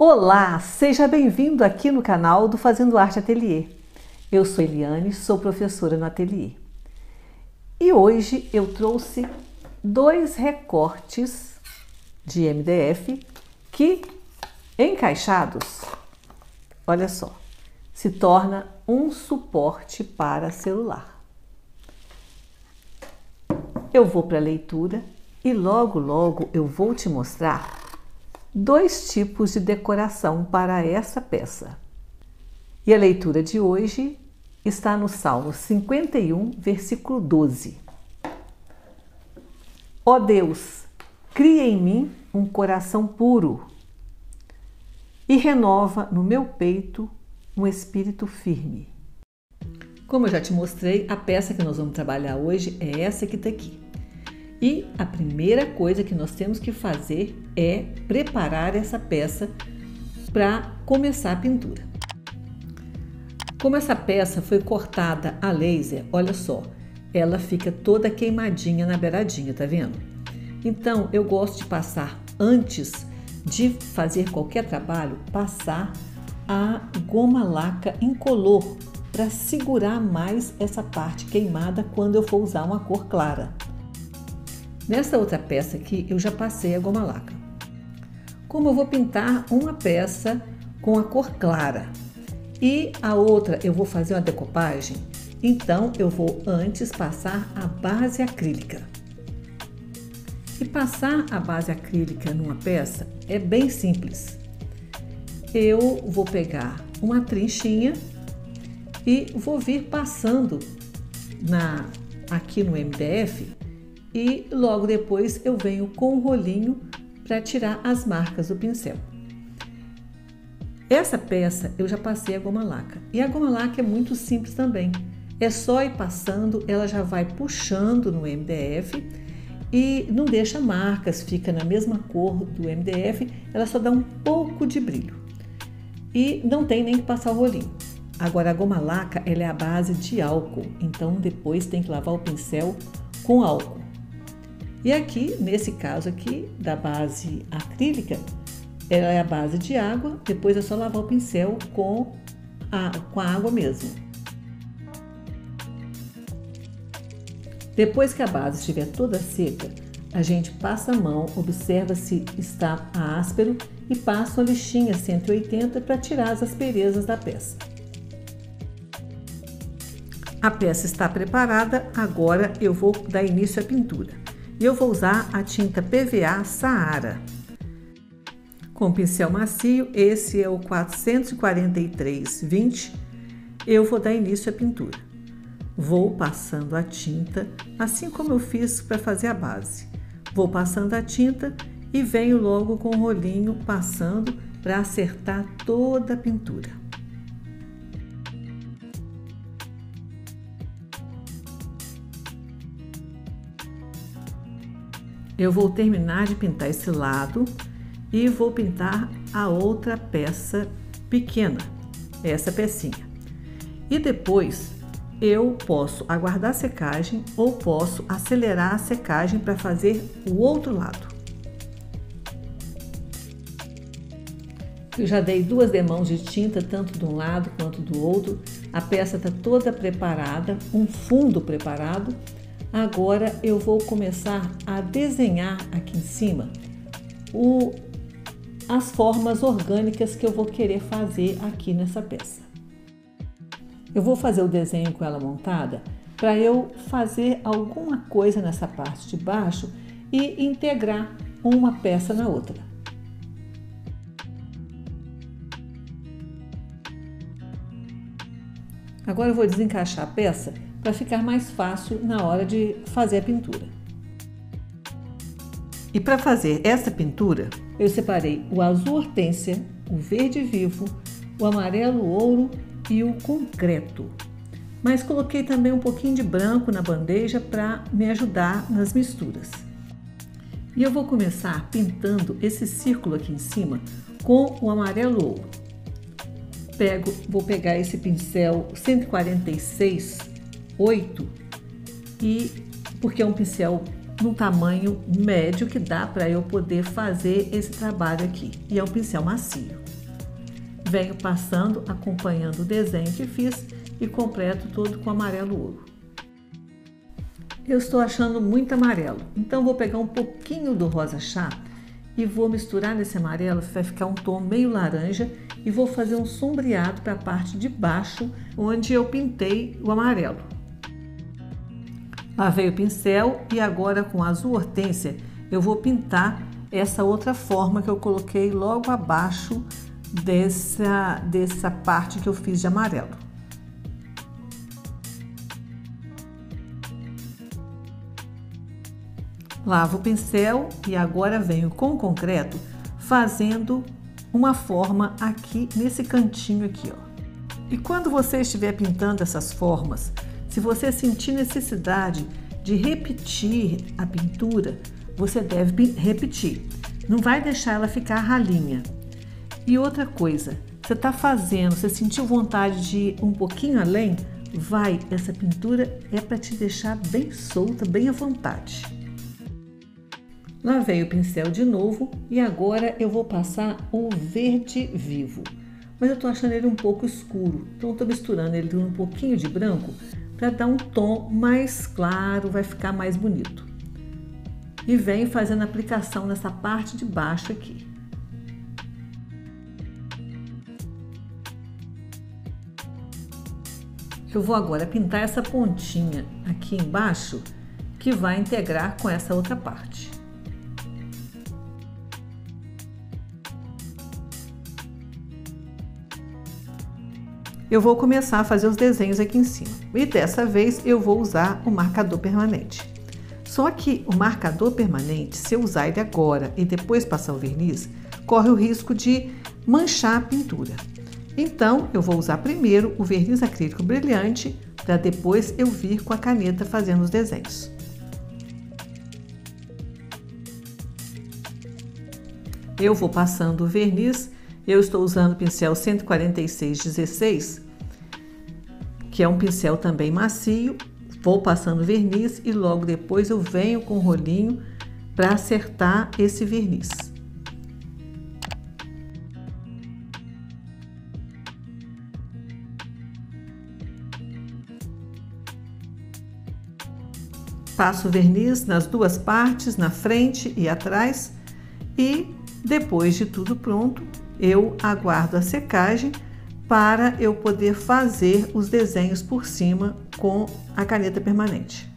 Olá, seja bem-vindo aqui no canal do Fazendo Arte Ateliê. Eu sou Eliane, sou professora no ateliê. E hoje eu trouxe dois recortes de MDF que, encaixados, olha só, se torna um suporte para celular. Eu vou para a leitura e logo logo eu vou te mostrar dois tipos de decoração para essa peça. E a leitura de hoje está no Salmo 51, versículo 12. Ó oh Deus, cria em mim um coração puro e renova no meu peito um espírito firme. Como eu já te mostrei, a peça que nós vamos trabalhar hoje é essa que está aqui. E a primeira coisa que nós temos que fazer é preparar essa peça para começar a pintura. Como essa peça foi cortada a laser, olha só, ela fica toda queimadinha na beiradinha, tá vendo? Então eu gosto de passar antes de fazer qualquer trabalho, passar a goma laca incolor para segurar mais essa parte queimada quando eu for usar uma cor clara. Nessa outra peça aqui, eu já passei a goma laca. Como eu vou pintar uma peça com a cor clara e a outra eu vou fazer uma decopagem, então eu vou antes passar a base acrílica. E passar a base acrílica numa peça é bem simples. Eu vou pegar uma trinchinha e vou vir passando na aqui no MDF e logo depois eu venho com o rolinho para tirar as marcas do pincel. Essa peça eu já passei a goma laca e a goma laca é muito simples também. É só ir passando, ela já vai puxando no MDF e não deixa marcas, fica na mesma cor do MDF, ela só dá um pouco de brilho. E não tem nem que passar o rolinho. Agora a goma laca ela é a base de álcool, então depois tem que lavar o pincel com álcool. E aqui, nesse caso aqui, da base acrílica, ela é a base de água, depois é só lavar o pincel com a, com a água mesmo. Depois que a base estiver toda seca, a gente passa a mão, observa se está áspero e passa a lixinha 180 para tirar as asperezas da peça. A peça está preparada, agora eu vou dar início à pintura. E eu vou usar a tinta PVA Saara. Com pincel macio, esse é o 44320, eu vou dar início à pintura. Vou passando a tinta, assim como eu fiz para fazer a base. Vou passando a tinta e venho logo com o rolinho passando para acertar toda a pintura. Eu vou terminar de pintar esse lado e vou pintar a outra peça pequena, essa pecinha. E depois eu posso aguardar a secagem ou posso acelerar a secagem para fazer o outro lado. Eu já dei duas demãos de tinta, tanto de um lado quanto do outro. A peça está toda preparada, um fundo preparado Agora eu vou começar a desenhar aqui em cima o, as formas orgânicas que eu vou querer fazer aqui nessa peça. Eu vou fazer o desenho com ela montada para eu fazer alguma coisa nessa parte de baixo e integrar uma peça na outra. Agora eu vou desencaixar a peça para ficar mais fácil na hora de fazer a pintura. E para fazer essa pintura, eu separei o azul hortênsia, o verde vivo, o amarelo ouro e o concreto. Mas coloquei também um pouquinho de branco na bandeja para me ajudar nas misturas. E eu vou começar pintando esse círculo aqui em cima com o amarelo ouro. Pego, vou pegar esse pincel 146 8 e porque é um pincel num tamanho médio que dá para eu poder fazer esse trabalho aqui. E é um pincel macio. Venho passando, acompanhando o desenho que fiz e completo todo com amarelo ouro. Eu estou achando muito amarelo, então vou pegar um pouquinho do rosa chá e vou misturar nesse amarelo, vai ficar um tom meio laranja e vou fazer um sombreado para a parte de baixo, onde eu pintei o amarelo. Lavei o pincel e agora com azul hortênsia eu vou pintar essa outra forma que eu coloquei logo abaixo dessa, dessa parte que eu fiz de amarelo. Lavo o pincel e agora venho com o concreto fazendo uma forma aqui nesse cantinho aqui, ó. E quando você estiver pintando essas formas, se você sentir necessidade de repetir a pintura, você deve repetir. Não vai deixar ela ficar ralinha. E outra coisa, você está fazendo, você sentiu vontade de ir um pouquinho além, vai, essa pintura é para te deixar bem solta, bem à vontade. Lavei o pincel de novo e agora eu vou passar o verde vivo. Mas eu estou achando ele um pouco escuro, então estou misturando ele com um pouquinho de branco para dar um tom mais claro, vai ficar mais bonito. E venho fazendo aplicação nessa parte de baixo aqui. Eu vou agora pintar essa pontinha aqui embaixo que vai integrar com essa outra parte. Eu vou começar a fazer os desenhos aqui em cima. E dessa vez eu vou usar o marcador permanente. Só que o marcador permanente, se eu usar ele agora e depois passar o verniz, corre o risco de manchar a pintura. Então, eu vou usar primeiro o verniz acrílico brilhante para depois eu vir com a caneta fazendo os desenhos. Eu vou passando o verniz eu estou usando o pincel 14616, que é um pincel também macio. Vou passando verniz e logo depois eu venho com o rolinho para acertar esse verniz. Passo verniz nas duas partes, na frente e atrás, e depois de tudo pronto, eu aguardo a secagem para eu poder fazer os desenhos por cima com a caneta permanente.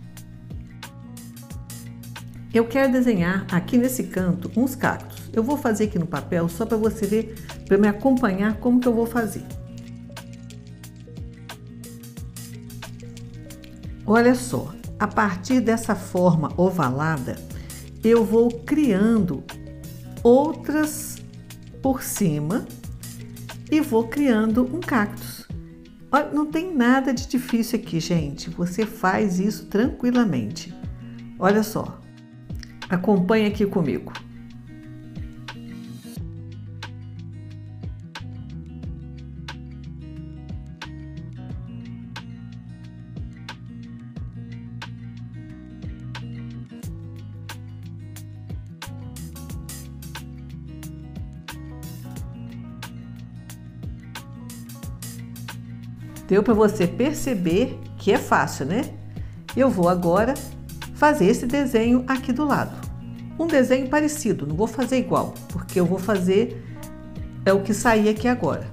Eu quero desenhar aqui nesse canto uns cactos. Eu vou fazer aqui no papel só para você ver, para me acompanhar como que eu vou fazer. Olha só, a partir dessa forma ovalada, eu vou criando outras por cima e vou criando um cactus. Olha, não tem nada de difícil aqui, gente. Você faz isso tranquilamente. Olha só. Acompanhe aqui comigo. Deu para você perceber que é fácil, né? Eu vou agora fazer esse desenho aqui do lado. Um desenho parecido, não vou fazer igual, porque eu vou fazer é o que sair aqui agora.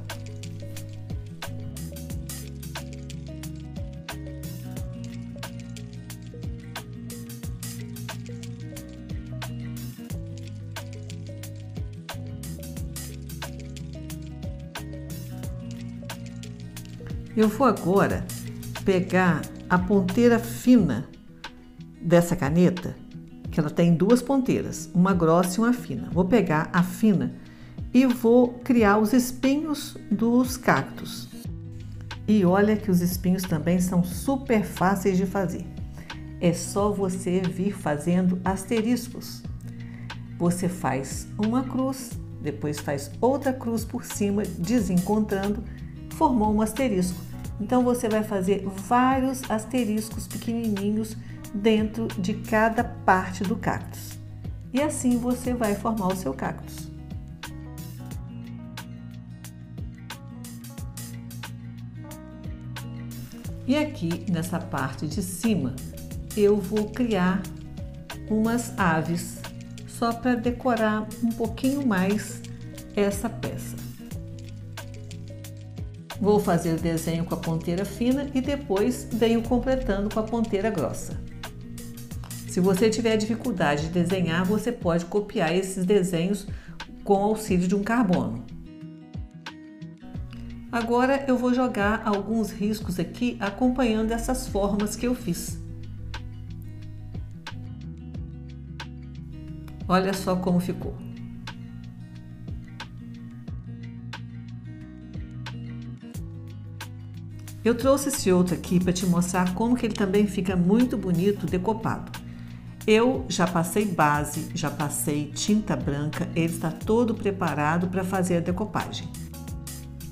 Eu vou agora pegar a ponteira fina dessa caneta, que ela tem duas ponteiras, uma grossa e uma fina. Vou pegar a fina e vou criar os espinhos dos cactos. E olha que os espinhos também são super fáceis de fazer. É só você vir fazendo asteriscos. Você faz uma cruz, depois faz outra cruz por cima, desencontrando, formou um asterisco. Então você vai fazer vários asteriscos pequenininhos dentro de cada parte do cactus. E assim você vai formar o seu cactus. E aqui nessa parte de cima eu vou criar umas aves só para decorar um pouquinho mais essa peça. Vou fazer o desenho com a ponteira fina e depois venho completando com a ponteira grossa. Se você tiver dificuldade de desenhar, você pode copiar esses desenhos com auxílio de um carbono. Agora eu vou jogar alguns riscos aqui acompanhando essas formas que eu fiz. Olha só como ficou. Eu trouxe esse outro aqui para te mostrar como que ele também fica muito bonito decopado. Eu já passei base, já passei tinta branca, ele está todo preparado para fazer a decopagem.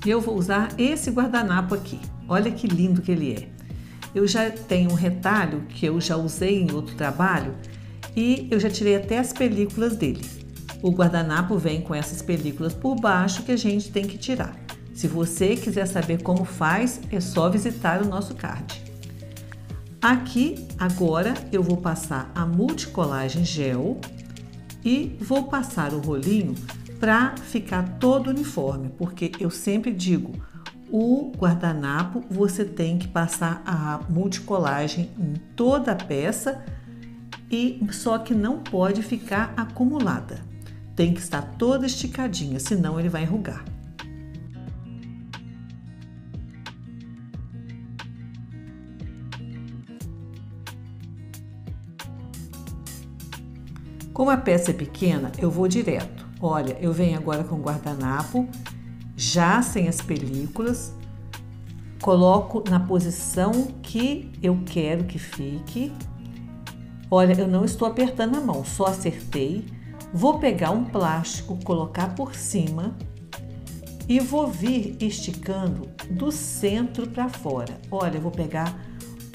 Eu vou usar esse guardanapo aqui. Olha que lindo que ele é. Eu já tenho um retalho que eu já usei em outro trabalho e eu já tirei até as películas dele. O guardanapo vem com essas películas por baixo que a gente tem que tirar. Se você quiser saber como faz, é só visitar o nosso card. Aqui, agora, eu vou passar a multicolagem gel e vou passar o rolinho para ficar todo uniforme, porque eu sempre digo, o guardanapo você tem que passar a multicolagem em toda a peça e só que não pode ficar acumulada. Tem que estar toda esticadinha, senão ele vai enrugar. Como a peça é pequena, eu vou direto. Olha, eu venho agora com o guardanapo, já sem as películas, coloco na posição que eu quero que fique. Olha, eu não estou apertando a mão, só acertei. Vou pegar um plástico, colocar por cima e vou vir esticando do centro para fora. Olha, eu vou pegar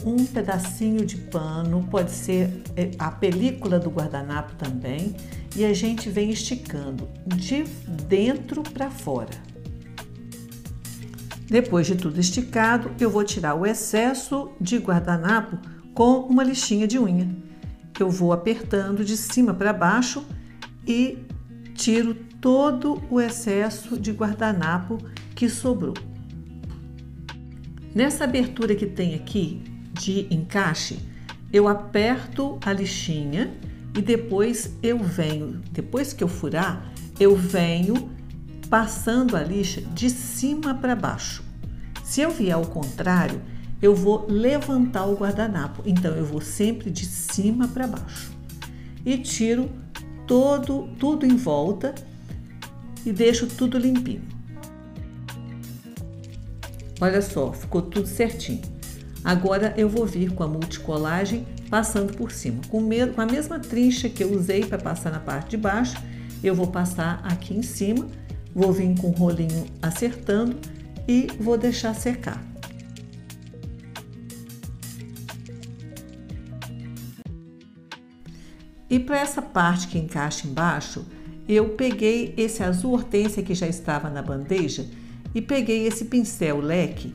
um pedacinho de pano, pode ser é, a película do guardanapo também, e a gente vem esticando de dentro para fora. Depois de tudo esticado, eu vou tirar o excesso de guardanapo com uma lixinha de unha. Eu vou apertando de cima para baixo e tiro todo o excesso de guardanapo que sobrou. Nessa abertura que tem aqui, de encaixe, eu aperto a lixinha e depois eu venho, depois que eu furar, eu venho passando a lixa de cima para baixo. Se eu vier ao contrário, eu vou levantar o guardanapo. Então eu vou sempre de cima para baixo. E tiro todo tudo em volta e deixo tudo limpinho. Olha só, ficou tudo certinho. Agora eu vou vir com a multicolagem passando por cima. Com, a mesma trincha que eu usei para passar na parte de baixo, eu vou passar aqui em cima, vou vir com o rolinho acertando e vou deixar secar. E para essa parte que encaixa embaixo, eu peguei esse azul hortência que já estava na bandeja e peguei esse pincel leque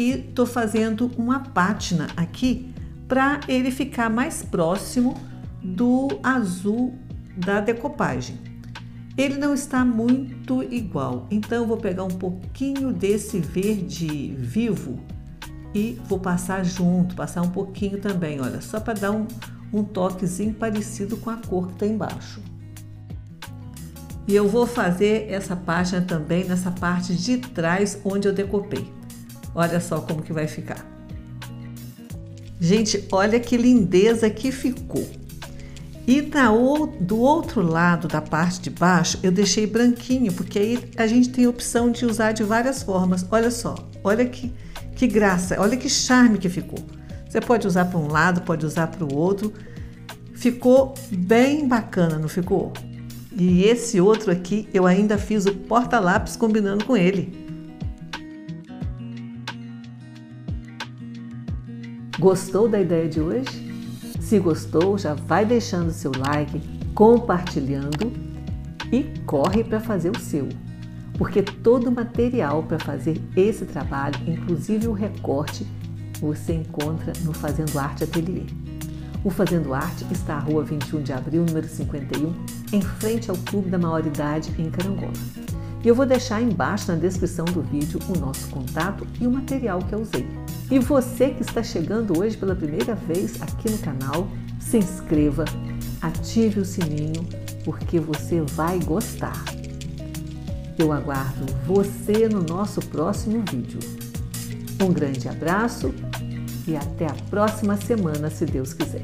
e tô fazendo uma pátina aqui para ele ficar mais próximo do azul da decopagem. Ele não está muito igual, então vou pegar um pouquinho desse verde vivo e vou passar junto, passar um pouquinho também, olha, só para dar um, um toquezinho parecido com a cor que está embaixo. E eu vou fazer essa página também nessa parte de trás onde eu decopei. Olha só como que vai ficar. Gente, olha que lindeza que ficou. E na, do outro lado da parte de baixo, eu deixei branquinho, porque aí a gente tem a opção de usar de várias formas. Olha só, olha que, que graça, olha que charme que ficou. Você pode usar para um lado, pode usar para o outro. Ficou bem bacana, não ficou? E esse outro aqui, eu ainda fiz o porta-lápis combinando com ele. Gostou da ideia de hoje? Se gostou, já vai deixando seu like, compartilhando e corre para fazer o seu. Porque todo o material para fazer esse trabalho, inclusive o recorte, você encontra no Fazendo Arte Ateliê. O Fazendo Arte está à rua 21 de abril, número 51, em frente ao Clube da Maioridade, em Carangola. E eu vou deixar embaixo na descrição do vídeo o nosso contato e o material que eu usei. E você que está chegando hoje pela primeira vez aqui no canal, se inscreva, ative o sininho, porque você vai gostar. Eu aguardo você no nosso próximo vídeo. Um grande abraço e até a próxima semana, se Deus quiser.